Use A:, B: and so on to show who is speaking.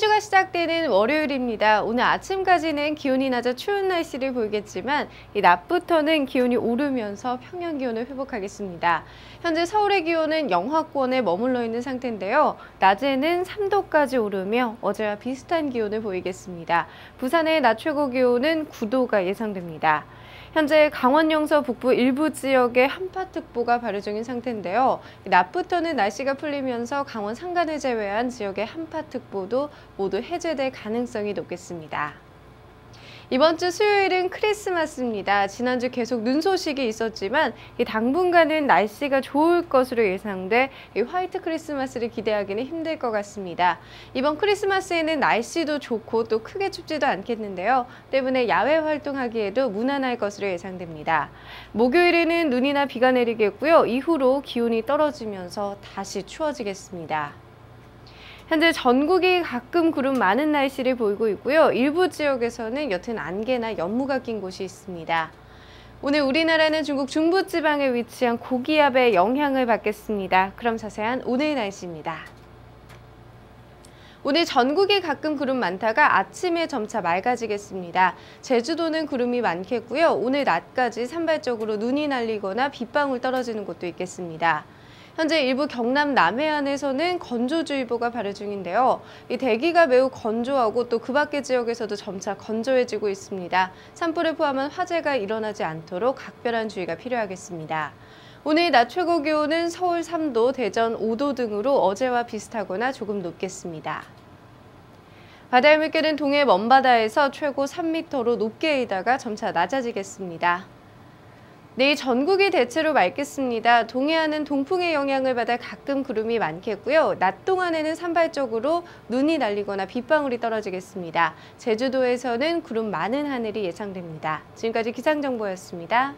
A: 시작되는 월요일입니다. 오늘 아침까지는 기온이 낮아 추운 날씨를 보이겠지만 이 낮부터는 기온이 오르면서 평년 기온을 회복하겠습니다. 현재 서울의 기온은 영하권에 머물러 있는 상태인데요. 낮에는 3도까지 오르며 어제와 비슷한 기온을 보이겠습니다. 부산의 낮 최고 기온은 9도가 예상됩니다. 현재 강원 영서 북부 일부 지역에 한파특보가 발효 중인 상태인데요. 낮부터는 날씨가 풀리면서 강원 산간을 제외한 지역의 한파특보도 모두 해제될 가능성이 높겠습니다. 이번 주 수요일은 크리스마스입니다. 지난주 계속 눈 소식이 있었지만 당분간은 날씨가 좋을 것으로 예상돼 화이트 크리스마스를 기대하기는 힘들 것 같습니다. 이번 크리스마스에는 날씨도 좋고 또 크게 춥지도 않겠는데요. 때문에 야외 활동하기에도 무난할 것으로 예상됩니다. 목요일에는 눈이나 비가 내리겠고요. 이후로 기온이 떨어지면서 다시 추워지겠습니다. 현재 전국이 가끔 구름 많은 날씨를 보이고 있고요. 일부 지역에서는 옅은 안개나 연무가 낀 곳이 있습니다. 오늘 우리나라는 중국 중부지방에 위치한 고기압의 영향을 받겠습니다. 그럼 자세한 오늘 날씨입니다. 오늘 전국이 가끔 구름 많다가 아침에 점차 맑아지겠습니다. 제주도는 구름이 많겠고요. 오늘 낮까지 산발적으로 눈이 날리거나 빗방울 떨어지는 곳도 있겠습니다. 현재 일부 경남 남해안에서는 건조주의보가 발효 중인데요. 이 대기가 매우 건조하고 또 그 밖의 지역에서도 점차 건조해지고 있습니다. 산불을 포함한 화재가 일어나지 않도록 각별한 주의가 필요하겠습니다. 오늘 낮 최고 기온은 서울 3도, 대전 5도 등으로 어제와 비슷하거나 조금 높겠습니다. 바다의 물결은 동해 먼바다에서 최고 3m로 높게 일다가 점차 낮아지겠습니다. 내일 전국이 대체로 맑겠습니다. 동해안은 동풍의 영향을 받아 가끔 구름이 많겠고요. 낮 동안에는 산발적으로 눈이 날리거나 빗방울이 떨어지겠습니다. 제주도에서는 구름 많은 하늘이 예상됩니다. 지금까지 기상정보였습니다.